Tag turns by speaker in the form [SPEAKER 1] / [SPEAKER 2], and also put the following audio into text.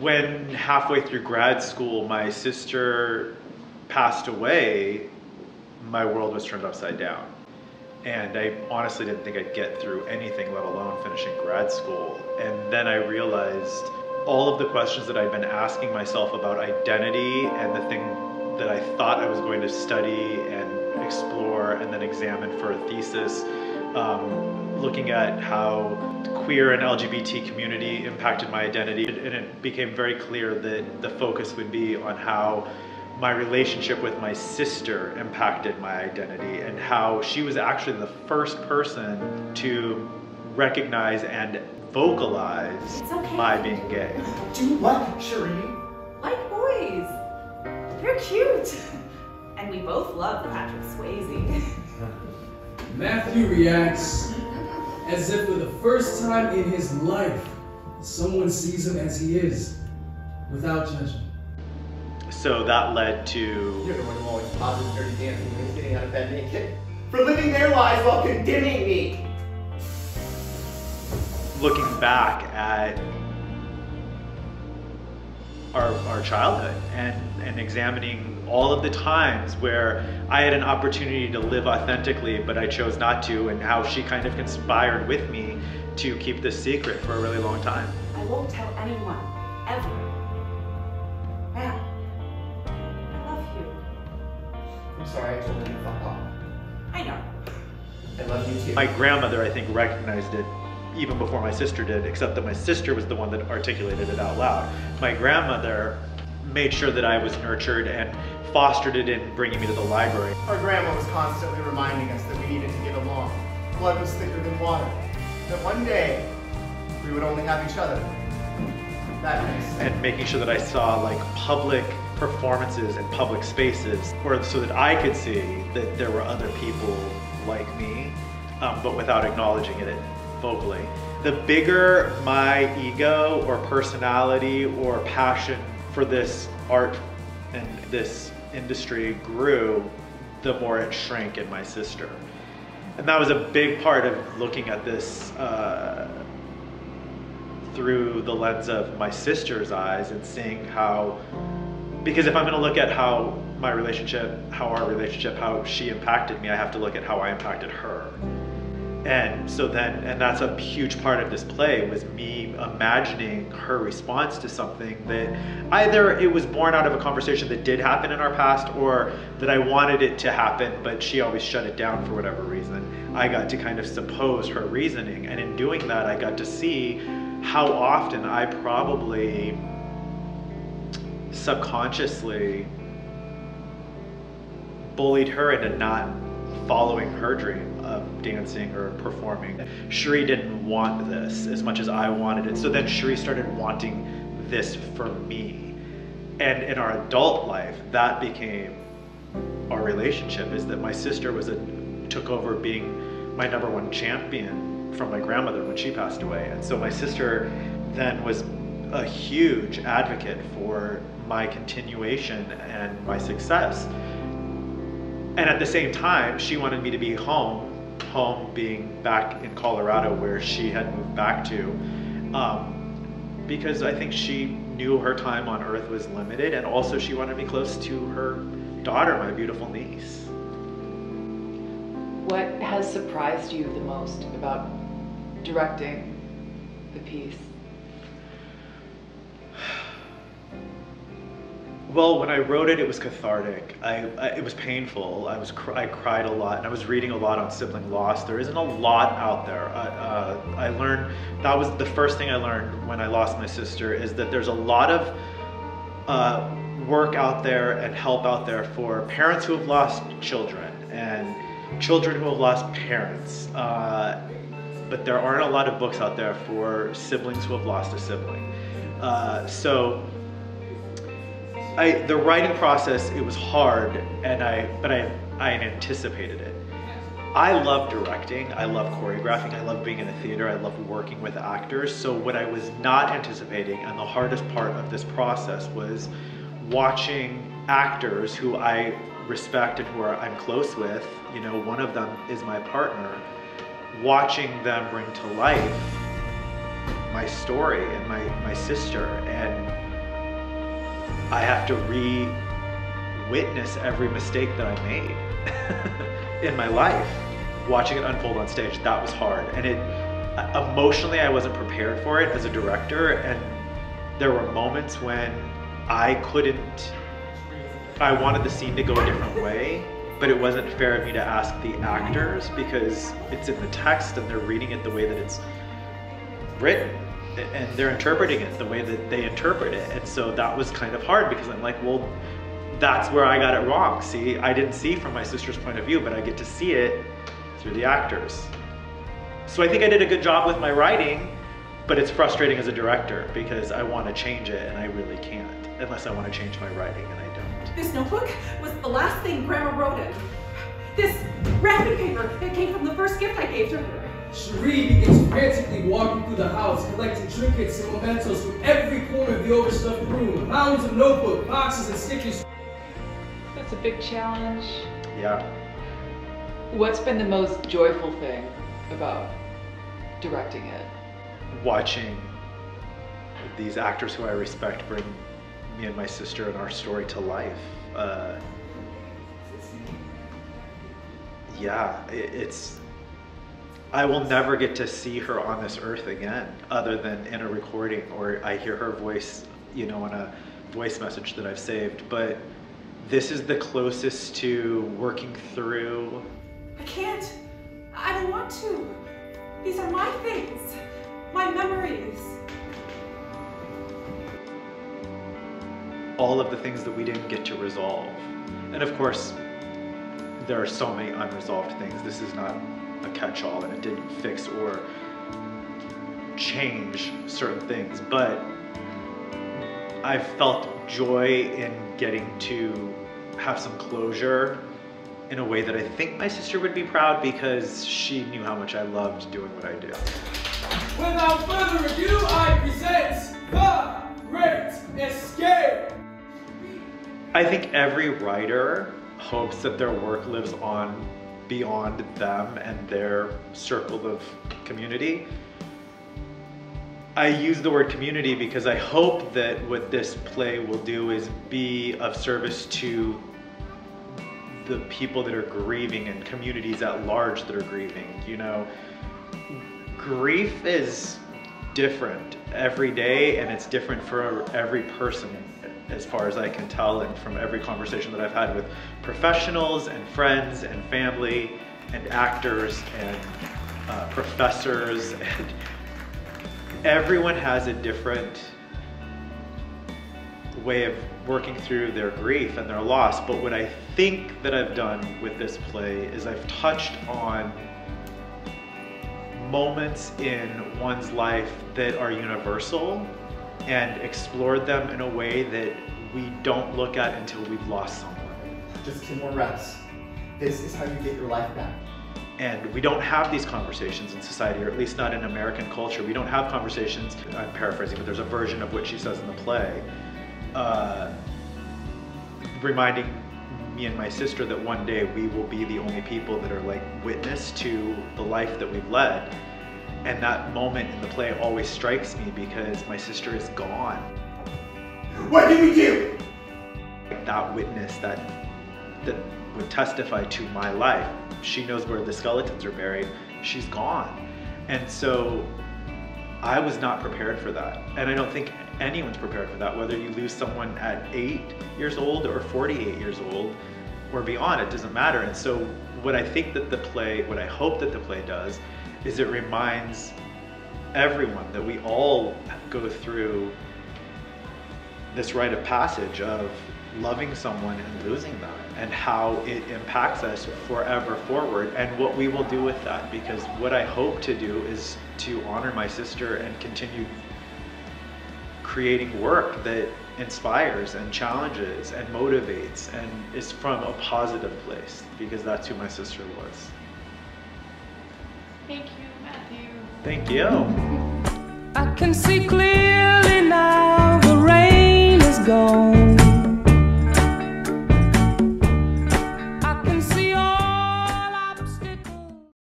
[SPEAKER 1] When halfway through grad school, my sister passed away, my world was turned upside down. And I honestly didn't think I'd get through anything, let alone finishing grad school. And then I realized all of the questions that I'd been asking myself about identity and the thing that I thought I was going to study and explore and then examine for a thesis, um, looking at how queer and LGBT community impacted my identity. And it became very clear that the focus would be on how my relationship with my sister impacted my identity and how she was actually the first person to recognize and vocalize
[SPEAKER 2] okay.
[SPEAKER 1] my being gay.
[SPEAKER 3] Do what, Shiree?
[SPEAKER 2] Like boys. They're cute. And we both love Patrick Swayze.
[SPEAKER 4] Matthew reacts as if for the first time in his life, someone sees him as he is, without judgment.
[SPEAKER 1] So that led to
[SPEAKER 3] You're the one who always pauses dirty dancing when he's getting out of bed naked. For living their lives while condemning me.
[SPEAKER 1] looking back at our, our childhood and, and examining all of the times where I had an opportunity to live authentically, but I chose not to, and how she kind of conspired with me to keep this secret for a really long time.
[SPEAKER 2] I won't tell anyone, ever. Matt, I love you.
[SPEAKER 3] I'm sorry I told you to fuck off.
[SPEAKER 2] I know.
[SPEAKER 3] I love you too.
[SPEAKER 1] My grandmother, I think, recognized it even before my sister did, except that my sister was the one that articulated it out loud. My grandmother made sure that I was nurtured and fostered it in bringing me to the library.
[SPEAKER 5] Our grandma was constantly reminding us that we needed to get along. Blood was thicker than water. That one day, we would only have each other. That makes
[SPEAKER 1] and making sure that I saw like public performances and public spaces where so that I could see that there were other people like me, um, but without acknowledging it vocally. The bigger my ego or personality or passion for this art and this industry grew, the more it shrank in my sister. And that was a big part of looking at this uh, through the lens of my sister's eyes and seeing how because if I'm going to look at how my relationship, how our relationship, how she impacted me, I have to look at how I impacted her. And so then, and that's a huge part of this play was me imagining her response to something that either it was born out of a conversation that did happen in our past or that I wanted it to happen, but she always shut it down for whatever reason. I got to kind of suppose her reasoning. And in doing that, I got to see how often I probably subconsciously bullied her into not following her dream dancing or performing. Shiree didn't want this as much as I wanted it. So then Shiree started wanting this for me. And in our adult life, that became our relationship is that my sister was a took over being my number one champion from my grandmother when she passed away. And so my sister then was a huge advocate for my continuation and my success. And at the same time, she wanted me to be home, home being back in Colorado where she had moved back to, um, because I think she knew her time on earth was limited and also she wanted me close to her daughter, my beautiful niece.
[SPEAKER 6] What has surprised you the most about directing the piece?
[SPEAKER 1] Well, when I wrote it, it was cathartic. I, I it was painful. I was cr- I cried a lot, and I was reading a lot on sibling loss. There isn't a lot out there. I, uh, I learned that was the first thing I learned when I lost my sister is that there's a lot of uh, work out there and help out there for parents who have lost children and children who have lost parents. Uh, but there aren't a lot of books out there for siblings who have lost a sibling. Uh, so I, the writing process, it was hard, and I, but I, I anticipated it. I love directing, I love choreographing, I love being in a theater, I love working with actors. So what I was not anticipating, and the hardest part of this process was watching actors who I respect and who are, I'm close with. You know, one of them is my partner. Watching them bring to life my story and my, my sister and I have to re-witness every mistake that I made in my life. Watching it unfold on stage, that was hard. And it, emotionally, I wasn't prepared for it as a director. And there were moments when I couldn't, I wanted the scene to go a different way, but it wasn't fair of me to ask the actors because it's in the text and they're reading it the way that it's written and they're interpreting it the way that they interpret it. And so that was kind of hard because I'm like, well, that's where I got it wrong. See, I didn't see from my sister's point of view, but I get to see it through the actors. So I think I did a good job with my writing, but it's frustrating as a director because I want to change it and I really can't unless I want to change my writing and I don't.
[SPEAKER 2] This notebook was the last thing Grandma wrote in. This wrapping paper, it came from the first gift I gave to her.
[SPEAKER 4] Shiree begins frantically walking through the house, collecting trinkets and mementos from every corner of the overstuffed room. Mounds of notebook, boxes, and stickers.
[SPEAKER 6] That's a big challenge.
[SPEAKER 1] Yeah.
[SPEAKER 6] What's been the most joyful thing about directing it?
[SPEAKER 1] Watching these actors who I respect bring me and my sister and our story to life. Uh, yeah, it, it's I will never get to see her on this earth again, other than in a recording or I hear her voice, you know, in a voice message that I've saved. But this is the closest to working through.
[SPEAKER 2] I can't. I don't want to. These are my things, my memories.
[SPEAKER 1] All of the things that we didn't get to resolve. And of course, there are so many unresolved things. This is not a catch-all and it didn't fix or change certain things, but I felt joy in getting to have some closure in a way that I think my sister would be proud because she knew how much I loved doing what I do.
[SPEAKER 4] Without further ado, I present The Great Escape!
[SPEAKER 1] I think every writer hopes that their work lives on beyond them and their circle of community. I use the word community because I hope that what this play will do is be of service to the people that are grieving and communities at large that are grieving. You know, grief is different every day and it's different for every person as far as I can tell and from every conversation that I've had with professionals and friends and family and actors and uh, professors and everyone has a different way of working through their grief and their loss. But what I think that I've done with this play is I've touched on moments in one's life that are universal and explored them in a way that we don't look at until we've lost someone.
[SPEAKER 3] Just two more reps. This is how you get your life back.
[SPEAKER 1] And we don't have these conversations in society, or at least not in American culture. We don't have conversations, I'm paraphrasing, but there's a version of what she says in the play, uh, reminding me and my sister that one day we will be the only people that are like witness to the life that we've led. And that moment in the play always strikes me because my sister is gone.
[SPEAKER 3] What do we do?
[SPEAKER 1] That witness that that would testify to my life. She knows where the skeletons are buried. She's gone. And so I was not prepared for that. And I don't think anyone's prepared for that, whether you lose someone at eight years old or 48 years old or beyond, it doesn't matter. And so what I think that the play, what I hope that the play does is it reminds everyone that we all go through this rite of passage of loving someone and losing them and how it impacts us forever forward and what we will do with that because what I hope to do is to honor my sister and continue creating work that inspires and challenges and motivates and is from a positive place because that's who my sister was.
[SPEAKER 6] Thank you, Matthew.
[SPEAKER 1] Thank you.
[SPEAKER 7] I can see clearly now the rain is gone.